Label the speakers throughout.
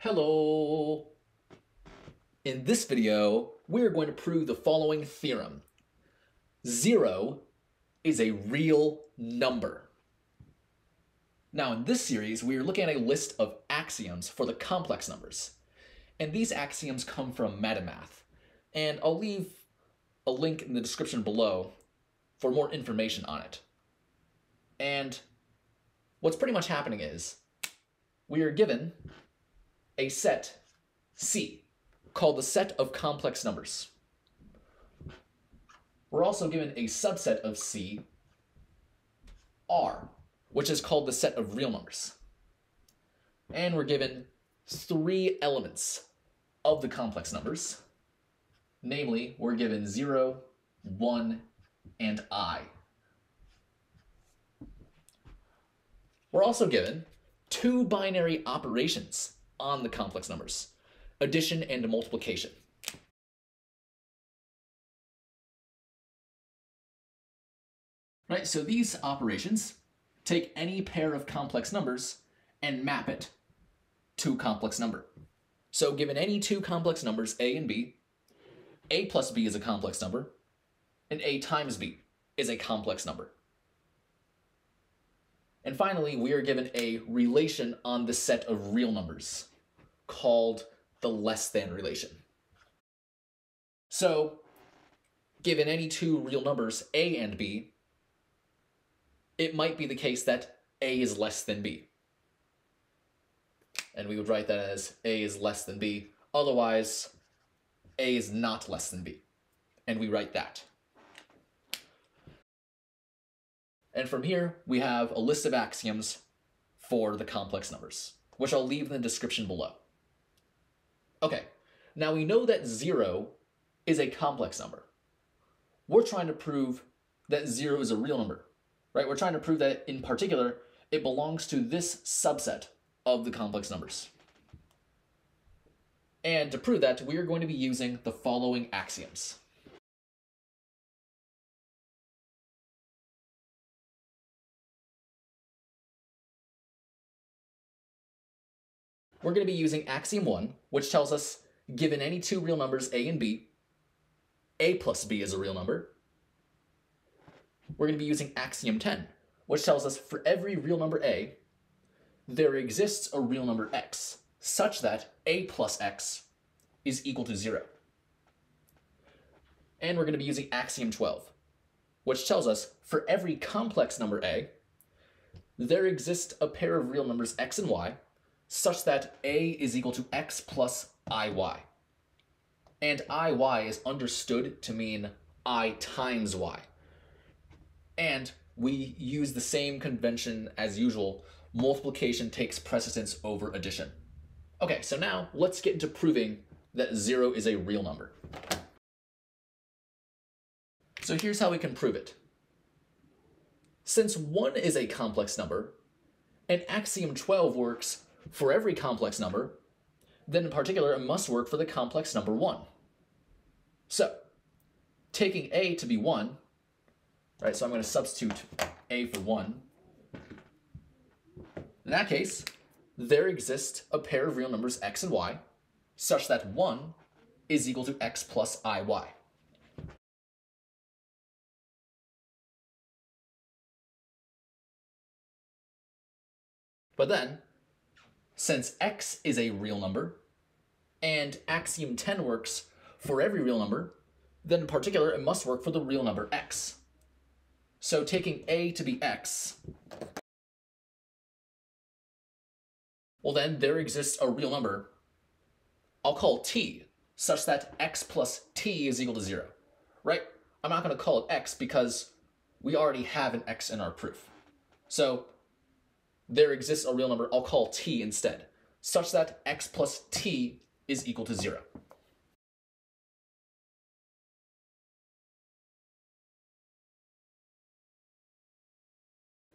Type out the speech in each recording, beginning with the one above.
Speaker 1: Hello! In this video, we're going to prove the following theorem. Zero is a real number. Now in this series, we are looking at a list of axioms for the complex numbers. And these axioms come from MetaMath. And I'll leave a link in the description below for more information on it. And what's pretty much happening is we are given a set C called the set of complex numbers. We're also given a subset of C, R, which is called the set of real numbers. And we're given three elements of the complex numbers. Namely, we're given 0, 1, and i. We're also given two binary operations on the complex numbers, addition and multiplication. Right, so these operations take any pair of complex numbers and map it to complex number. So given any two complex numbers, a and b, a plus b is a complex number, and a times b is a complex number. And finally, we are given a relation on the set of real numbers called the less than relation. So, given any two real numbers, a and b, it might be the case that a is less than b. And we would write that as a is less than b. Otherwise, a is not less than b. And we write that. And from here, we have a list of axioms for the complex numbers, which I'll leave in the description below. Okay, now we know that 0 is a complex number. We're trying to prove that 0 is a real number, right? We're trying to prove that, in particular, it belongs to this subset of the complex numbers. And to prove that, we are going to be using the following axioms. We're going to be using axiom 1, which tells us given any two real numbers a and b, a plus b is a real number. We're going to be using axiom 10, which tells us for every real number a, there exists a real number x, such that a plus x is equal to 0. And we're going to be using axiom 12, which tells us for every complex number a, there exists a pair of real numbers x and y, such that a is equal to x plus iy. And iy is understood to mean i times y. And we use the same convention as usual. Multiplication takes precedence over addition. Okay, so now let's get into proving that 0 is a real number. So here's how we can prove it. Since 1 is a complex number, and axiom 12 works for every complex number, then in particular it must work for the complex number 1. So, taking a to be 1, right, so I'm going to substitute a for 1. In that case, there exists a pair of real numbers x and y, such that 1 is equal to x plus iy. But then, since x is a real number, and axiom 10 works for every real number, then in particular it must work for the real number x. So taking a to be x, well then there exists a real number I'll call t, such that x plus t is equal to 0, right? I'm not going to call it x because we already have an x in our proof. So there exists a real number I'll call t instead, such that x plus t is equal to 0.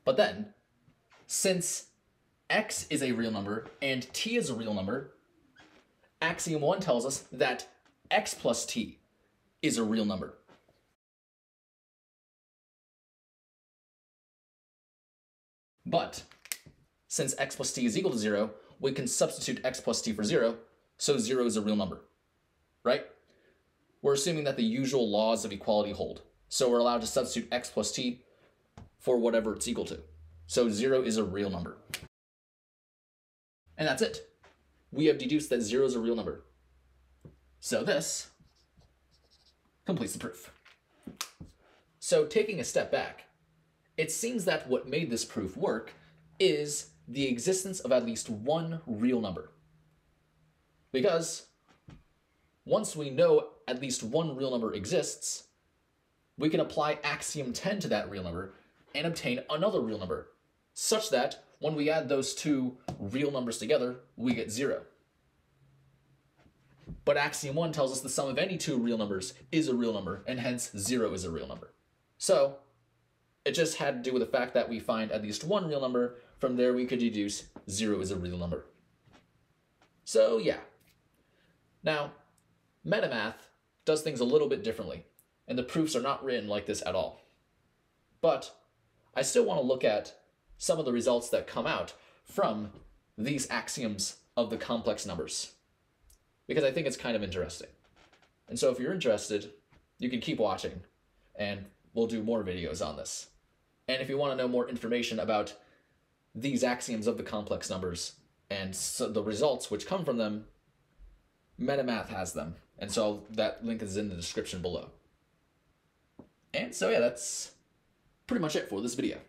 Speaker 1: But then, since x is a real number and t is a real number, axiom 1 tells us that x plus t is a real number. But since x plus t is equal to 0, we can substitute x plus t for 0, so 0 is a real number, right? We're assuming that the usual laws of equality hold, so we're allowed to substitute x plus t for whatever it's equal to. So 0 is a real number. And that's it. We have deduced that 0 is a real number. So this completes the proof. So taking a step back, it seems that what made this proof work is the existence of at least one real number. Because once we know at least one real number exists, we can apply axiom 10 to that real number and obtain another real number, such that when we add those two real numbers together, we get zero. But axiom 1 tells us the sum of any two real numbers is a real number, and hence 0 is a real number. So, it just had to do with the fact that we find at least one real number. From there, we could deduce 0 is a real number. So, yeah. Now, MetaMath does things a little bit differently, and the proofs are not written like this at all. But I still want to look at some of the results that come out from these axioms of the complex numbers because I think it's kind of interesting. And so if you're interested, you can keep watching and we'll do more videos on this. And if you want to know more information about these axioms of the complex numbers and so the results which come from them, MetaMath has them. And so that link is in the description below. And so yeah, that's pretty much it for this video.